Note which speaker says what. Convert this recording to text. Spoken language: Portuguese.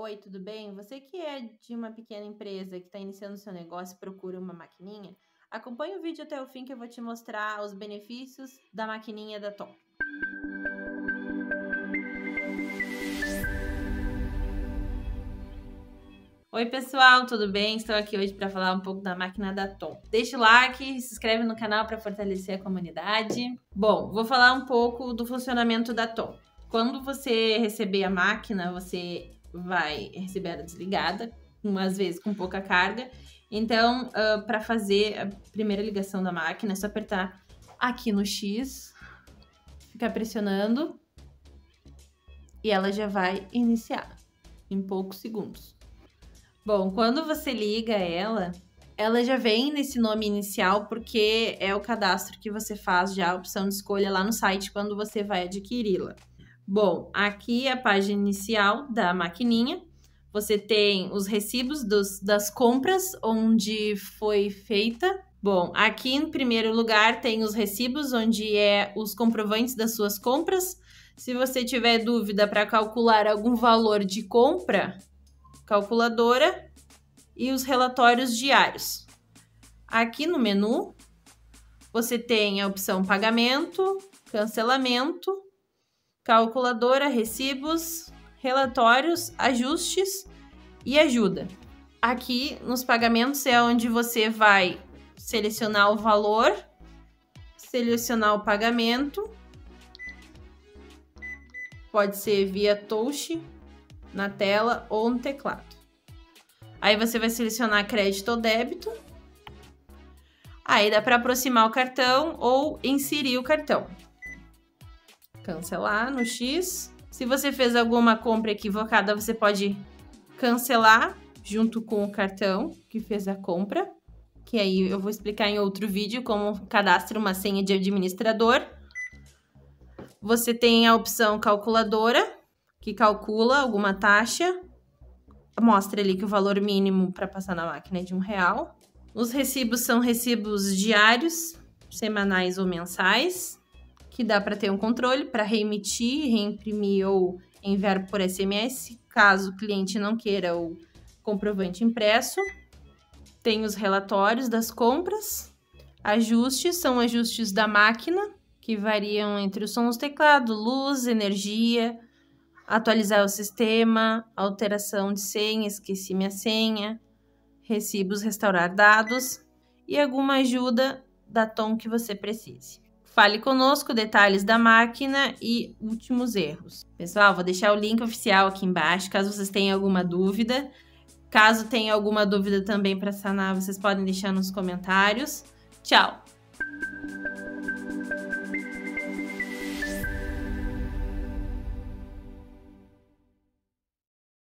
Speaker 1: Oi, tudo bem? Você que é de uma pequena empresa que está iniciando seu negócio e procura uma maquininha, acompanhe o vídeo até o fim que eu vou te mostrar os benefícios da maquininha da Tom. Oi pessoal, tudo bem? Estou aqui hoje para falar um pouco da máquina da Tom. Deixe o like, se inscreve no canal para fortalecer a comunidade. Bom, vou falar um pouco do funcionamento da Tom. Quando você receber a máquina, você vai receber ela desligada, umas vezes com pouca carga. Então, uh, para fazer a primeira ligação da máquina, é só apertar aqui no X, ficar pressionando e ela já vai iniciar em poucos segundos. Bom, quando você liga ela, ela já vem nesse nome inicial porque é o cadastro que você faz já a opção de escolha lá no site quando você vai adquiri-la. Bom, aqui é a página inicial da maquininha. Você tem os recibos dos, das compras onde foi feita. Bom, aqui em primeiro lugar tem os recibos onde é os comprovantes das suas compras. Se você tiver dúvida para calcular algum valor de compra, calculadora e os relatórios diários. Aqui no menu, você tem a opção pagamento, cancelamento calculadora, recibos, relatórios, ajustes e ajuda. Aqui nos pagamentos é onde você vai selecionar o valor, selecionar o pagamento. Pode ser via touch na tela ou no teclado. Aí você vai selecionar crédito ou débito. Aí dá para aproximar o cartão ou inserir o cartão cancelar no X. Se você fez alguma compra equivocada, você pode cancelar junto com o cartão que fez a compra, que aí eu vou explicar em outro vídeo como cadastra uma senha de administrador. Você tem a opção calculadora, que calcula alguma taxa, mostra ali que o valor mínimo para passar na máquina é de um real. Os recibos são recibos diários, semanais ou mensais que dá para ter um controle para reemitir, reimprimir ou enviar por SMS, caso o cliente não queira o comprovante impresso. Tem os relatórios das compras. Ajustes são ajustes da máquina, que variam entre os sons do teclado, luz, energia, atualizar o sistema, alteração de senha, esqueci minha senha, recibos, restaurar dados e alguma ajuda da tom que você precise. Fale conosco detalhes da máquina e últimos erros. Pessoal, vou deixar o link oficial aqui embaixo, caso vocês tenham alguma dúvida. Caso tenha alguma dúvida também para sanar, vocês podem deixar nos comentários. Tchau!